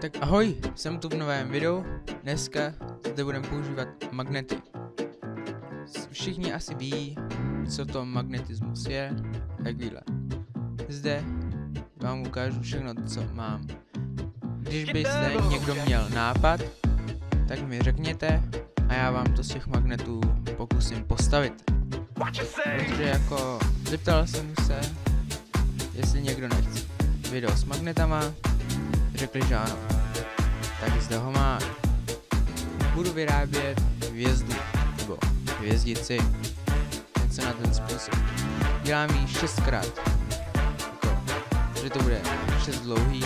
Tak ahoj, jsem tu v novém videu. Dneska zde budeme používat magnety. Všichni asi ví, co to magnetismus je, takovýhle. Zde vám ukážu všechno, co mám. Když byste někdo měl nápad, tak mi řekněte a já vám to z těch magnetů pokusím postavit. Protože jako zeptal jsem se, jestli někdo nechce video s magnetama, řekli, že ano. Tak zde ho má. Budu vyrábět hvězdu, nebo hvězdici, něco na ten způsob. Dělám ji šestkrát, jako, že to bude šest dlouhý,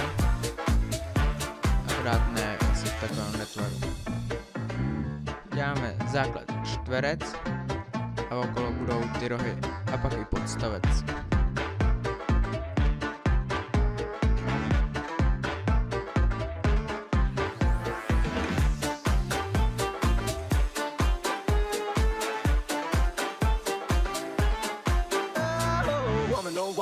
akorát ne asi v takovém netvaru. Děláme základ čtverec a okolo budou ty rohy a pak i podstavec.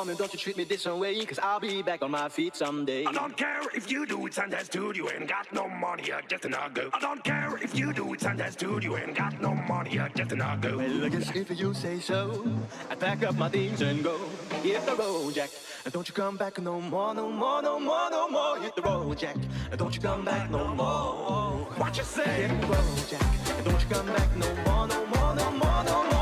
Woman, don't you treat me this way, cause I'll be back on my feet someday. I don't care if you do it, Sunday studio ain't got no money, you're just an uggo. I don't care if you do it, Sunday studio ain't got no money, you're just an uggo. Well, I guess if you say so, I pack up my things and go hit the road, Jack. And don't you come back no more, no more, no more, no more. Hit the road, Jack. And don't you come back no more. What you say? Hit the road, Jack. And don't you come back no more, no more, no more, no more.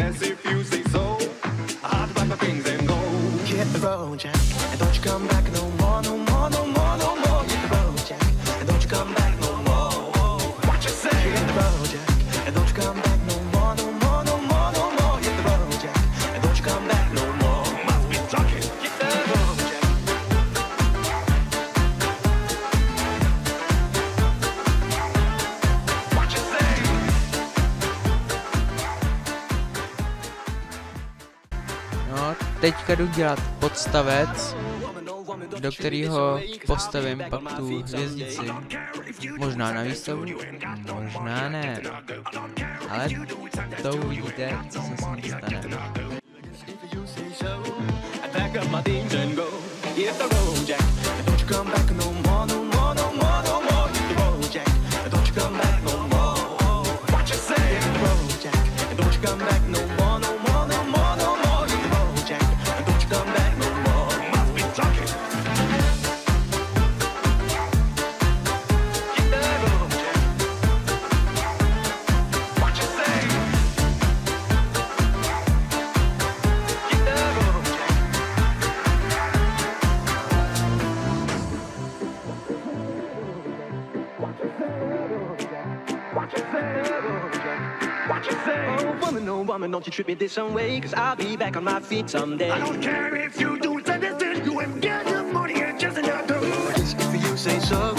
No, teďka jdu dělat podstavec do kterého postavím pak tu hvězdici. Možná na výstavu, možná ne. Ale to uvidíte, co se s ní stane. Hmm. don't you treat me this some way, cause I'll be back on my feet someday. I don't care if you do send this in, you ain't got your money and just another dude. If you say so,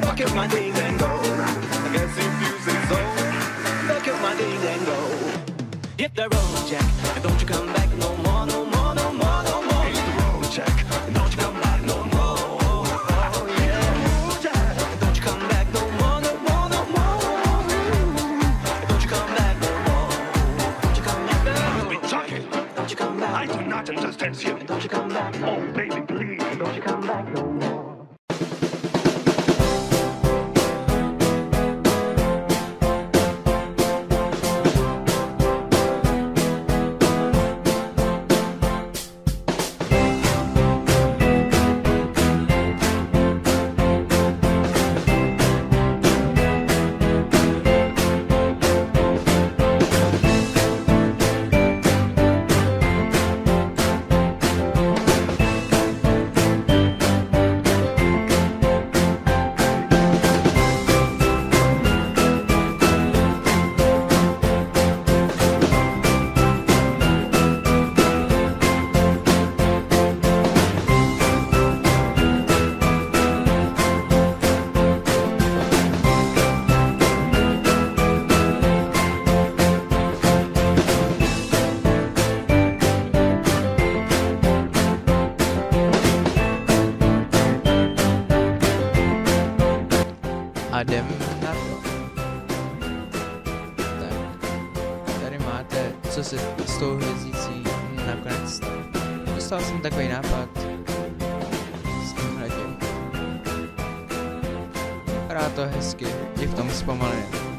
fuck up my days and go. I guess if you say so, fuck up my days and go. Hit the road, Jack, and don't you come Attention, don't you come back home, souhvězdící nakonec dostal jsem takový nápad s tímhletím. Hrá to hezky, i v tom zpomalení.